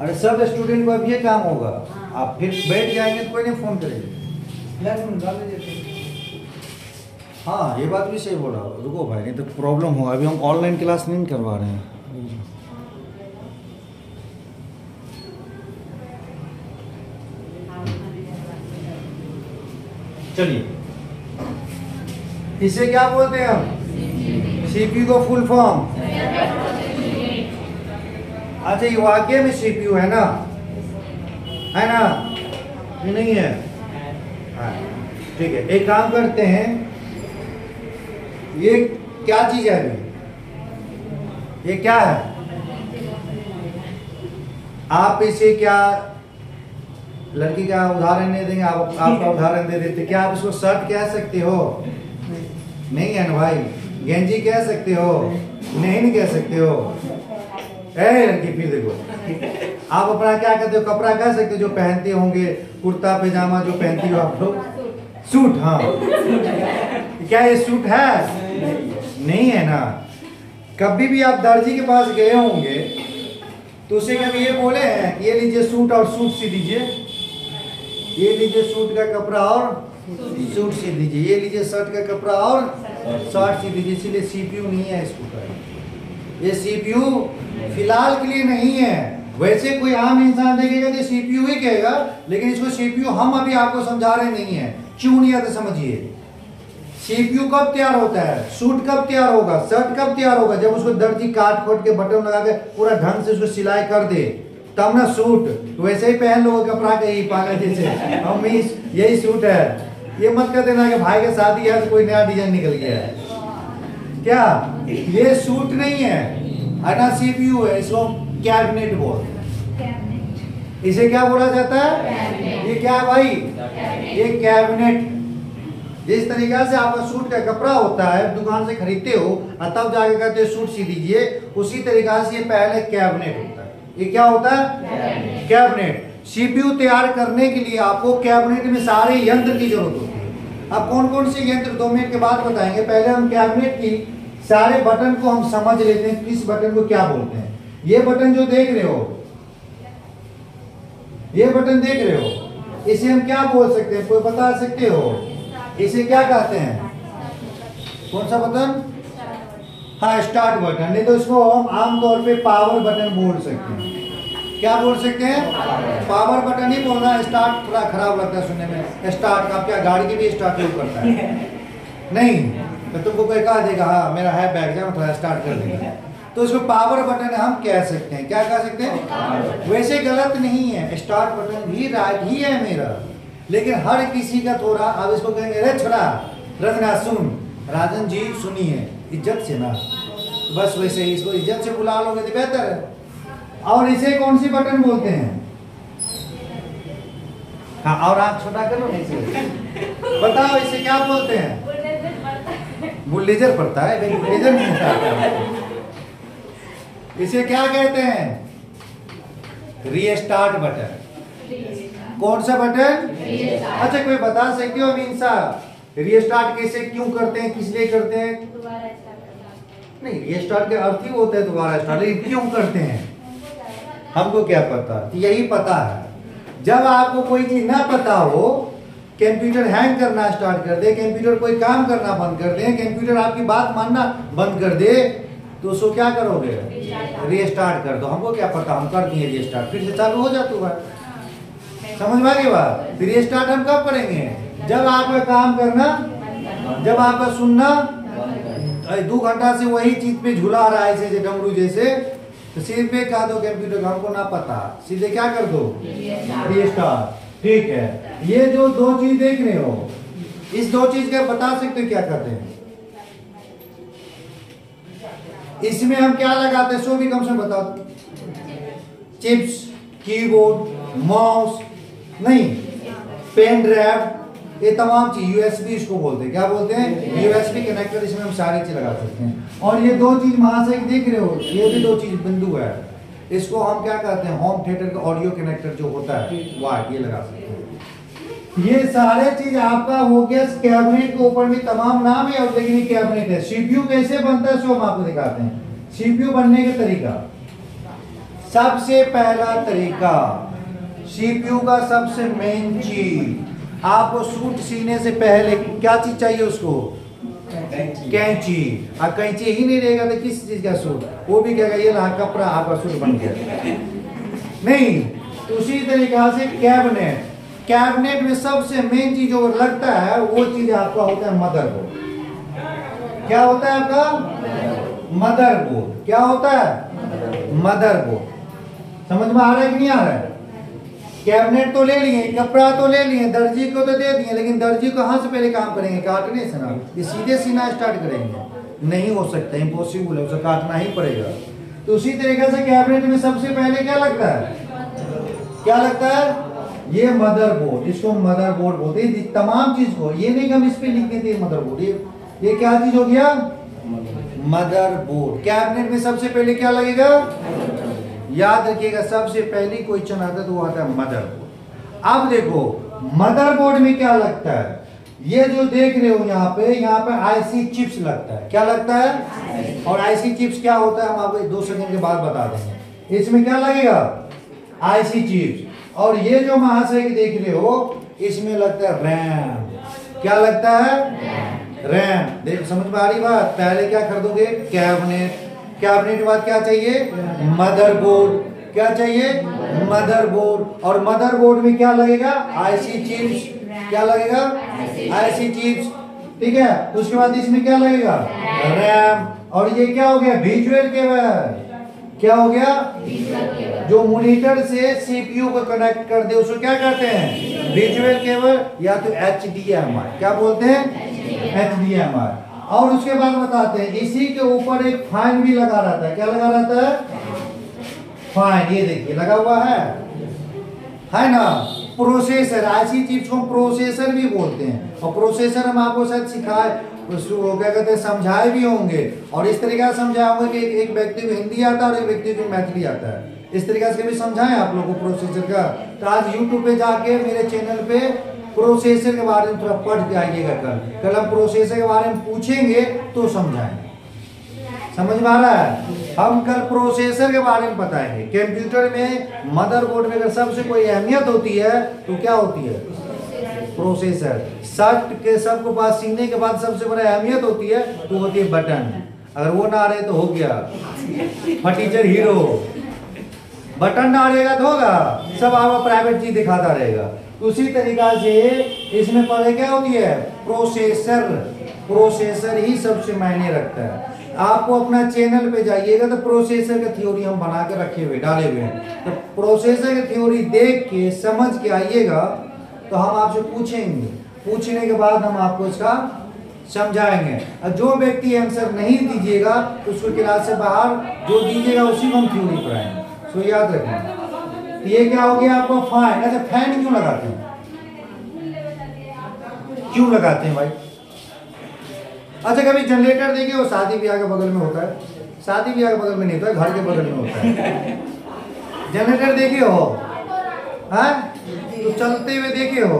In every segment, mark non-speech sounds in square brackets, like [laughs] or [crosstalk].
अरे सब स्टूडेंट को अब ये काम होगा। आप फिर बैठ जाएँगे तो कोई नहीं फ़ोन करेगा। हाँ ये बात भी सही बोला। रुको भाई नहीं तो प्रॉब्लम होगा अभी हम ऑनलाइन क्लास नहीं करवा रहे हैं। चलिए। इसे क्या बोलते हैं हम? सीपीयू को फुल फॉर्म अच्छा ये वाक्य में सीपीयू है ना? है ना? ये नहीं है? हाँ, ठीक है। एक काम करते हैं। ये क्या चीज़ है अभी? ये क्या है? आप इसे क्या लड़की का उदाहरण नहीं देंगे? आप [laughs] आपका उदाहरण दे देते। क्या आप इसको शर्ट कह सकते हो? नहीं है ना भाई? गेंजी कह सकते हो? नहीं। नहीं कह सकते हो? फिर देखो। आप अपना क्या कहते हो? कपड़ा कह सकते हो? जो पहनते होंगे, कुर्ता, पैजामा जो पहनती हो आप लोग? सूट हाँ। क्या ये सूट है? नहीं है ना। कभी भी आप दर्जी के पास गए होंगे तो उसे कभी ये बोले हैं ये लीजिए सूट और सूट सी दीजिए। ये लीजिए सूट का कपड़ा और सूट सी दीजिए। ये लीजिए शर्ट का कपड़ा और शर्ट सी दीजिए। इसीलिए सीपीयू नहीं है इसको ये सीपीयू फ़िलहाल के लिए नहीं है। वैसे कोई आम इंसान देखेगा तो सीपीयू ही कहेगा, लेकिन इसको सीपीयू हम अभी आपको समझा रहे नहीं है। क्यों नहीं आते समझिए? सीपीयू कब तैयार होता है? सूट कब तैयार होगा? शर्ट कब तैयार होगा? जब उसको दर्जी काट खोट के बटन लगा के पूरा ढंग से उसको सिलाई कर दे, तब ना सूट। तो वैसे ही पहन लो कपड़ा के ही पागल जैसे हम यही सूट है। ये मत कर देना कि भाई के शादी है तो कोई नया डिज़ाइन निकल गया है। क्या? ये सूट नहीं है। है ना सीपीयू है इसको कैबिनेट बोलते हैं इसे क्या बोला जाता है? ये क्या है भाई? ये कैबिनेट जिस तरीका से आपका सूट का कपड़ा होता है दुकान से खरीदते हो और तब जाके कहते हो सूट सी दीजिए। उसी तरीका से ये पहले कैबिनेट होता है। ये क्या होता है? कैबिनेट सीपीयू तैयार करने के लिए आपको कैबिनेट में सारे यंत्र की ज़रूरत होती है। अब कौन कौन से यंत्र दो मिनट के बाद बताएँगे? पहले हम कैबिनेट की सारे बटन को हम समझ लेते हैं किस बटन को क्या बोलते हैं। ये बटन जो देख रहे हो, ये बटन देख रहे हो, इसे हम क्या बोल सकते हैं? कोई बता सकते हो? इसे क्या कहते हैं? कौन सा बटन हाँ स्टार्ट बटन नहीं तो इसको हम आमतौर पे पावर बटन बोल सकते हैं। क्या बोल सकते हैं? पावर बटन ही बोलना स्टार्ट थोड़ा खराब लगता है सुनने में। स्टार्ट आप क्या गाड़ी की भी स्टार्ट यूज़ करता है? नहीं। तो तुमको कोई कहा देगा हाँ मेरा है बैग जाओ थोड़ा स्टार्ट कर देगा तो इसको पावर बटन हम कह सकते हैं। क्या कह सकते हैं? वैसे गलत नहीं है। स्टार्ट बटन भी राइट ही है मेरा। लेकिन हर किसी का थोड़ा अब इसको कहेंगे, अरे छोड़ा रजना सुन। राजन जी, सुनिए, इज़्ज़त से ना। बस वैसे ही इसको इज़्ज़त से बुला लोगे तो बेहतर है। और इसे कौन सी बटन बोलते हैं? हाँ और आप छोटा करो इसे। बताओ इसे क्या बोलते हैं? बुल्लेजर पड़ता है लेकिन बुल्लेजर नहीं आता इसे क्या कहते हैं? रीस्टार्ट बटन कौन सा बटन अच्छा कोई बता सकते हो अमीन साहब? रीस्टार्ट कैसे क्यों करते हैं किस लिए करते हैं? नहीं रीस्टार्ट के अर्थ ही होता है दोबारा स्टार्ट लेकिन क्यों करते हैं? हमको क्या पता? यही पता है। जब आपको कोई चीज़ ना पता हो कंप्यूटर हैंग करना स्टार्ट कर दे कंप्यूटर कोई काम करना बंद कर दे कंप्यूटर आपकी बात मानना बंद कर दे तो उसको क्या करोगे? रीस्टार्ट कर दो। हमको क्या पता? हम कर दिए रीस्टार्ट फिर से चालू हो जाता बात। समझ में आ गई बात? रीस्टार्ट हम कब करेंगे? जब आपका काम करना जब आपका सुनना दो। घंटा से वही चीज़ पे झूला रहा है जैसे डमरू जैसे। तो पे कहा दो कंप्यूटर हमको ना पता। सीधे क्या कर दो? रीस्टार्ट ठीक है। ये जो दो चीज़ देख रहे हो इस दो चीज़ का बता सकते हो क्या करते हैं? इसमें हम क्या लगाते हैं? सो भी कम से बताओ। चिप्स कीबोर्ड माउस नहीं पेन ड्राइव ये तमाम चीज़ यूएसबी इसको बोलते हैं। क्या बोलते हैं? यूएसबी कनेक्टर इसमें हम सारी चीज़ लगा सकते हैं। और ये दो चीज़ वहाँ से देख रहे हो ये भी दो चीज़ बिंदु है। इसको हम क्या कहते हैं? होम थिएटर का ऑडियो कनेक्टर जो होता है वाट ये लगा सकते हैं। ये सारे चीज़ आपका हो गया कैबिनेट के ऊपर भी तमाम नाम है और लेकिन ये कैबिनेट है। सीपीयू कैसे बनता है सो हम आपको दिखाते हैं। सीपीयू बनने का तरीका। सबसे पहला तरीका सीपीयू का सबसे मेन चीज़। आपको सूट सीने से पहले क्या चीज़ चाहिए उसको? कैंची। और कैंची ही नहीं रहेगा तो किस चीज़ का सूट? वो भी कहेगा ये ना कपड़ा आपका सूट बन गया। नहीं तो उसी तरीका से कैबिनेट कैबिनेट में सबसे मेन चीज़ जो लगता है वो चीज़ आपका होता है मदरबोर्ड क्या होता है आपका? मदरबोर्ड क्या होता है? मदरबोर्ड समझ में आ रहा है कि नहीं आ रहा है? कैबिनेट तो ले लिए कपड़ा तो ले लिए दर्जी को तो दे दिए लेकिन दर्जी कहाँ से पहले काम करेंगे काटने से ना। ये सीधे सीना स्टार्ट करेंगे। नहीं हो सकता इम्पॉसिबल है उसे काटना ही पड़ेगा। तो उसी तरीके से कैबिनेट में सबसे पहले क्या लगता है? क्या लगता है? ये मदर बोर्ड इसको मदर बोर्ड बोलते हैं। तमाम चीज़ को ये नहीं कि हम इस पे लिख देते मदरबोर्ड ये ये क्या चीज़ हो गया? मदर बोर्ड कैबिनेट में सबसे पहले क्या लगेगा? याद रखिएगा सबसे पहली क्वेश्चन आता है तो वो आता है मदरबोर्ड अब देखो मदरबोर्ड में क्या लगता है? ये जो देख रहे हो यहाँ पे यहाँ पे आईसी चिप्स लगता है। क्या लगता है? और आईसी चिप्स क्या होता है? हम आपको दो सेकंड के बाद बता देंगे। इसमें क्या लगेगा? आईसी चिप्स और ये जो महाशय देख रहे हो इसमें लगता है रैम क्या लगता है? रैम देख समझ में आ रही बात? पहले क्या खरीदोगे कैबिनेट कैबिनेट के बाद क्या चाहिए? मदरबोर्ड क्या चाहिए? मदरबोर्ड और मदरबोर्ड में क्या लगेगा? आईसी चिप्स क्या लगेगा? आईसी चिप्स ठीक है? उसके बाद इसमें क्या लगेगा? रैम और ये क्या हो गया? विजुअल केबल क्या हो गया? जो मॉनिटर से सीपीयू को कनेक्ट कर दे, उसको क्या कहते हैं? विजुअल केबल या तो एच क्या बोलते हैं? एचडीएमआर और उसके बाद बताते हैं, इसी के ऊपर एक फाइन भी लगा रहता है। क्या लगा रहता है? फाइन ये देखिए, लगा हुआ है। है ना? प्रोसेसर ऐसी चीज़ को प्रोसेसर भी बोलते हैं। और प्रोसेसर हम आपको शायद सिखाए क्या कहते हैं, समझाए भी होंगे। और इस तरीके से समझाए होंगे कि एक व्यक्ति को हिंदी आता है और एक व्यक्ति को मैथिली आता है। इस तरीके से भी समझाएँ आप लोगों को प्रोसेसर का। तो आज यूट्यूब पे जाके मेरे चैनल पे प्रोसेसर के बारे में थोड़ा पढ़ के आइएगा कल। कल हम प्रोसेसर के बारे में पूछेंगे तो समझाएँगे। समझ में आ रहा है? हम कल प्रोसेसर के बारे में बताएँगे। कंप्यूटर में मदरबोर्ड में अगर सबसे कोई अहमियत होती है तो क्या होती है? प्रोसेसर शर्ट के सबको पास सीखने के बाद सबसे बड़ा अहमियत होती है तो होती है बटन। अगर वो ना रहे तो हो गया। फटीचर हीरो बटन ना रहेगा तो होगा। सब आपका प्राइवेट चीज़ दिखाता रहेगा। उसी तरीका से इसमें पहले क्या होती है? प्रोसेसर प्रोसेसर ही सबसे मायने रखता है। आपको अपना चैनल पे जाइएगा तो प्रोसेसर का थ्योरी हम बना के रखे हुए, डाले हुए हैं। तो प्रोसेसर की थ्योरी देख के, समझ के आइएगा तो हम आपसे पूछेंगे। पूछने के बाद हम आपको इसका समझाएँगे। और जो व्यक्ति आंसर नहीं दीजिएगा, उसको क्लास से बाहर जो दीजिएगा, उसी को हम थ्योरी पढ़ाएँगे सो याद रखें तो ये क्या हो गया आपको फ़ैन अच्छा फ़ैन क्यों लगाते हैं? क्यों लगाते हैं भाई? अच्छा कभी जनरेटर देखिए वो शादी ब्याह के बगल में होता है। शादी ब्याह के बगल में नहीं होता है, घर के बगल में होता है। जनरेटर देखे हो? है? तो चलते हुए देखे हो?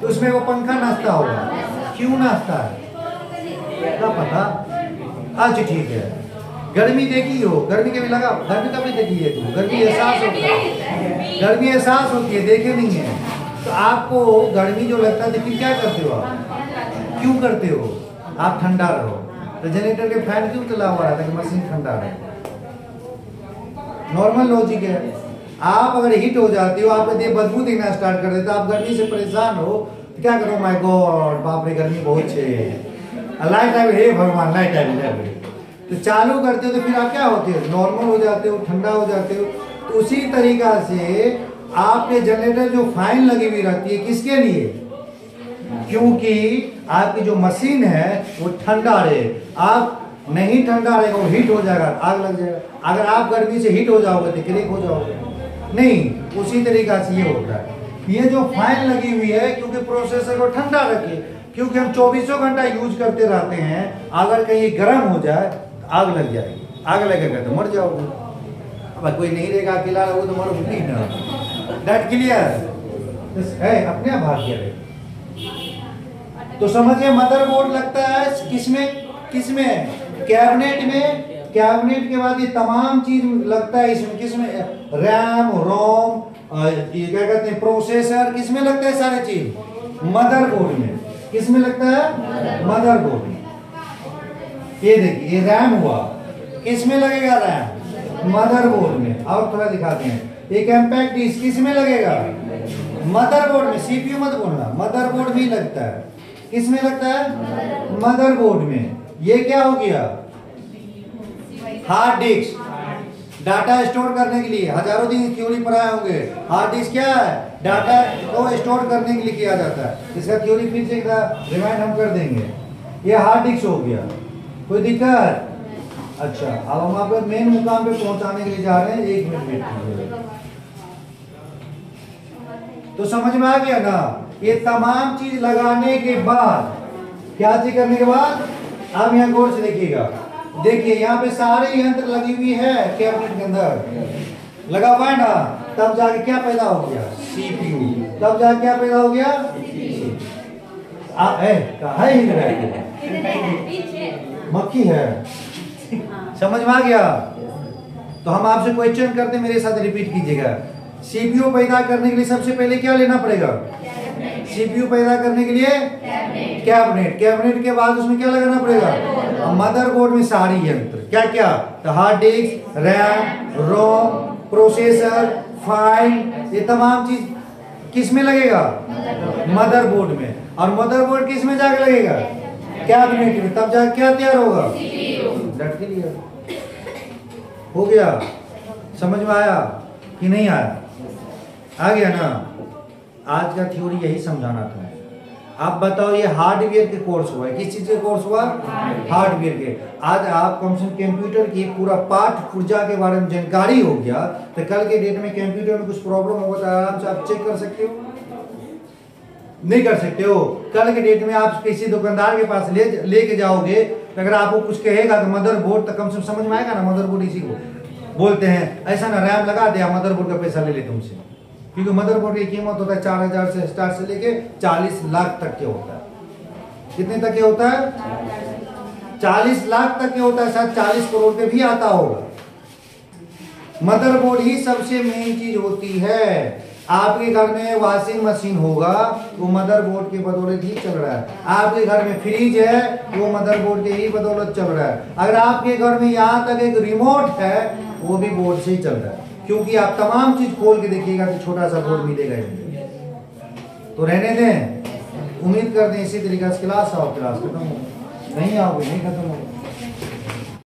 तो उसमें वो पंखा नाचता होगा। क्यों नाचता है? क्या पता? अच्छा ठीक है। गर्मी देखी हो? गर्मी कभी लगा? गर्मी कभी देखी है। तू गर्मी एहसास होता है गर्मी एहसास होती है, देखे नहीं है। तो आपको गर्मी जो लगता है लेकिन क्या करते हो आप? क्यों करते हो? आप ठंडा रहो। तो जनरेटर के फ़ैन क्यों चला हुआ रहता है मशीन ठंडा रहे? नॉर्मल लॉजिक है। आप अगर हीट हो जाती हो आप बदबू देना स्टार्ट कर देते आप गर्मी से परेशान हो तो क्या करो? माय गॉड बाप रे, गर्मी बहुत है लाइट आई हे भगवान लाइट आई तो चालू करते हो तो फिर आप क्या होते हो? नॉर्मल हो जाते हो, ठंडा हो जाते हो। उसी तरीका से आपके जनरेटर जो फाइन लगी हुई रहती है, किसके लिए? क्योंकि आपकी जो मशीन है, वो ठंडा रहे। आप नहीं ठंडा रहेगा, वो हीट हो जाएगा, आग लग जाएगा। अगर आप गर्मी से हीट हो जाओगे तो क्लिक हो जाओगे। नहीं, उसी तरीका से ये होता है। ये जो फाइन लगी हुई है, क्योंकि प्रोसेसर को ठंडा रखे, क्योंकि हम चौबीसों घंटा यूज़ करते रहते हैं, अगर कहीं गर्म हो जाए, आग लग जाएगी। आग लगेगा तो मर जाओगे। अब कोई नहीं रहेगा अकेला रहोगे तो मरो नहीं ना। डेट क्लियर है, अपने आप भाग गया तो समझिए मदरबोर्ड लगता है किसमें किसमें कैबिनेट में? कैबिनेट के बाद ये तमाम चीज़ लगता है इसमें किसमें रैम रोम ये क्या कहते हैं प्रोसेसर किसमें लगता है सारे चीज़? मदरबोर्ड में। किसमें लगता है? मदरबोर्ड में। ये देखिए, ये रैम हुआ। किसमें लगेगा रैम मदरबोर्ड में। और थोड़ा दिखाते हैं। एक एम्पैक्ट डिस्क किसमें लगेगा? मदरबोर्ड में सीपीयू मत बोलना। मदरबोर्ड भी लगता है। किसमें लगता है? मदरबोर्ड में। ये क्या हो गया? हार्ड डिस्क डाटा स्टोर करने के लिए। हज़ारों दिन थ्योरी पढ़ाए होंगे। हार्ड डिस्क क्या है? डाटा को स्टोर करने के लिए किया जाता है। इसका थ्योरी फिर से रिमाइंड हम कर देंगे। ये हार्ड डिस्क हो गया। कोई दिक्कत? अच्छा अब हम आपको मेन मुकाम पे पहुँचाने के लिए जा रहे हैं। एक मिनट तो समझ में आ गया ना? ये तमाम चीज़ लगाने के बाद क्या चीज़ करने के बाद? आप यहाँ गौर से देखिएगा। देखिए यहाँ पे सारे यंत्र लगी हुई है कैबिनेट के अंदर। लगा हुआ है ना? तब जाके क्या पैदा हो गया? सीपीयू तब जाके क्या पैदा हो गया? आ, ए, है मक्खी है। समझ में आ गया? तो हम आपसे क्वेश्चन करते मेरे साथ रिपीट कीजिएगा। सीपीयू पैदा करने के लिए सबसे पहले क्या लेना पड़ेगा? सीपीयू पैदा करने के लिए कैबिनेट कैबिनेट के बाद उसमें क्या लगाना पड़ेगा? मदरबोर्ड में सारी यंत्र। क्या क्या? तो hard disk RAM ROM processor file ये तमाम चीज़ किसमें लगेगा? मदरबोर्ड में। और मदरबोर्ड किसमें जाकर लगेगा? कैबिनेट में तब जाकर क्या तैयार होगा? डट के लिए। हो गया। समझ में आया कि नहीं आया? आ गया ना? आज का थ्योरी यही समझाना था। आप बताओ, ये हार्डवेयर के कोर्स हुआ है। किस चीज़ के कोर्स हुआ? हार्डवेयर के। आज आप कम से कम कंप्यूटर की पूरा पाठ पुर्जा के बारे में जानकारी हो गया तो कल के डेट में कंप्यूटर में कुछ प्रॉब्लम होगा तो आराम से आप चेक कर सकते हो। नहीं कर सकते हो। कल के डेट में आप किसी दुकानदार के पास ले लेके जाओगे तो अगर आपको कुछ कहेगा तो मदर बोर्ड तो कम से कम समझ में आएगा ना मदर बोर्ड इसी को बोलते हैं। ऐसा ना रैम लगा दिया मदर बोर्ड का पैसा ले ले तुमसे। क्योंकि मदरबोर्ड की कीमत होता है चार हज़ार से स्टार्ट से लेके चालीस लाख तक के होता है। कितने तक के होता है? चालीस लाख तक के होता है, शायद चालीस करोड़ पे भी आता होगा। मदरबोर्ड ही सबसे मेन चीज़ होती है। आपके घर में वॉशिंग मशीन होगा वो मदरबोर्ड के बदौलत ही चल रहा है। आपके घर में फ्रिज है वो मदरबोर्ड के ही बदौलत चल रहा है। अगर आपके घर में यहाँ तक एक रिमोट है, वो भी बोर्ड से ही चल रहा है। क्योंकि आप तमाम चीज़ खोल के देखिएगा तो छोटा सा बोर्ड मिलेगा तो रहने दें। उम्मीद करते हैं इसी तरीके से क्लास आओ क्लास खत्म हो। नहीं आओगे, नहीं खत्म हो।